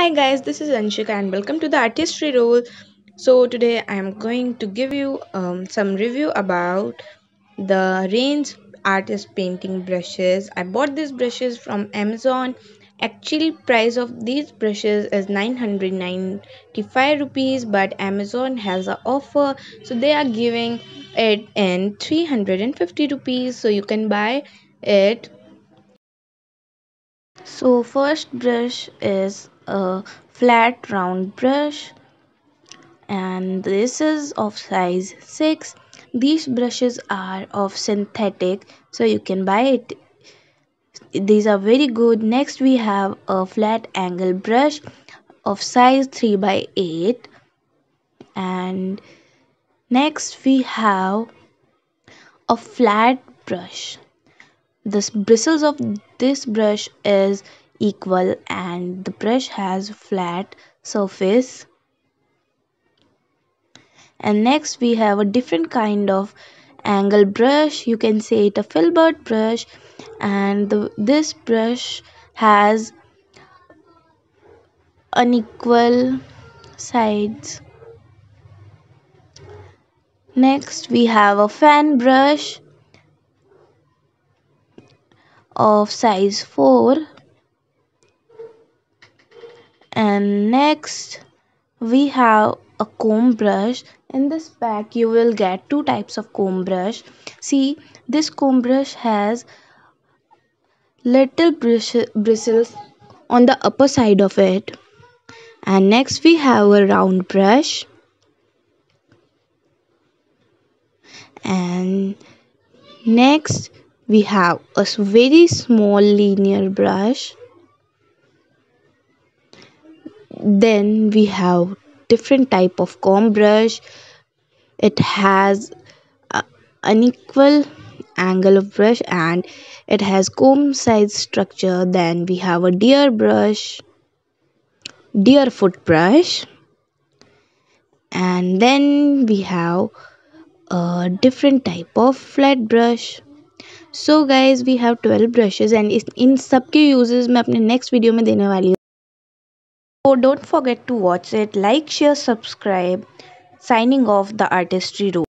Hi guys, this is Anshika and welcome to the Artistry Roll. So today I am going to give you um, some review about the RIANZ artist painting brushes. I bought these brushes from Amazon. Actual price of these brushes is 995 rupees but Amazon has an offer so they are giving it in 350 rupees so you can buy it so first brush is a flat round brush. And this is of size 6 these brushes are of synthetic so you can buy it. These are very good. Next we have a flat angle brush of size 3 by 8 and next we have a flat brush the bristles of this brush is equal and the brush has flat surface. And next we have a different kind of angle brush. You can say it a filbert brush. And the, this brush has unequal sides. Next we have a fan brush of size 4 and next we have a comb brush. In this pack you will get two types of comb brush. See this comb brush has little bristles on the upper side of it. And next we have a round brush. And next we have a very small linear brush. Then we have different type of comb brush. It has uh, unequal angle of brush and it has comb size structure. Then we have a deer brush deer foot brush. And then we have a different type of flat brush so guys we have twelve brushes and इन सब के usage मैं अपने next video में देने वाली हूँ। ओ don't forget to watch it like share subscribe signing off the artistry row